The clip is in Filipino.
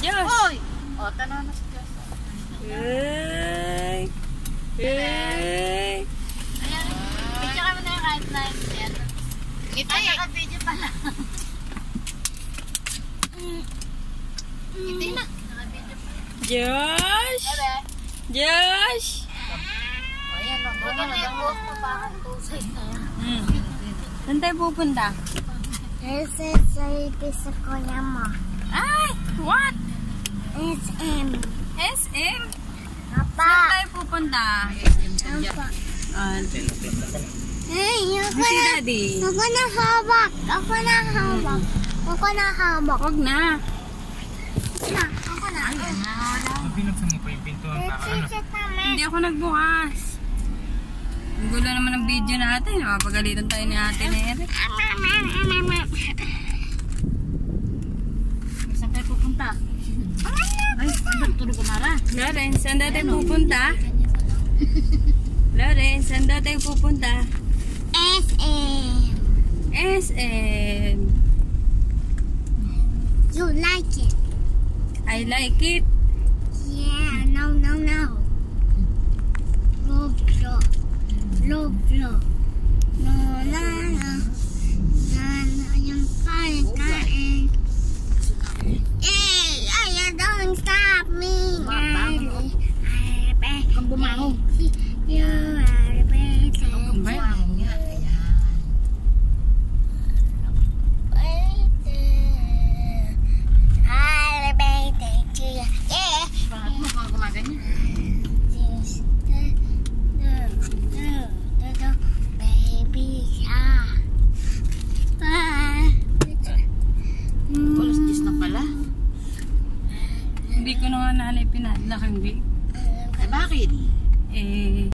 Diyos. Hoy! O, tanaw na si Diyos. Hey. Hey. Ayan. Picture kami na yung right line. Ayan. Kita eh. Naka-video pala. Kita na. Naka-video pala. Josh. Josh. O, ayan. Huwag na yung buhok mo. Bakit tusay na yan? Saan tayo pupunta? Ese sa sa kuya mo. Ay! What? SM. SM? Papa. Saan tayo pupunta? Papa. Ah, Hey, ako na. Daddy. Ako na hawak. Ako na hawak. Ako na hawak. Huwag na. Ako na. Ako na. Binuksan mo pa yung pintuan para ano. Hindi ako nagbukas. Ang gulo naman ng video natin. Mapagalitan tayo ni ate na Eric. Saan kayo pupunta? Ay, tulog kumara. Lawrence, saan daw tayo pupunta? Lawrence, saan daw tayo pupunta? SM. SM. You like it? I like it. Yeah. No, no, no. Blow. Low blow. No, no, no. No, no, Hindi ko na nga nanay pinadlak ang bi. Ay, bakit? Eh,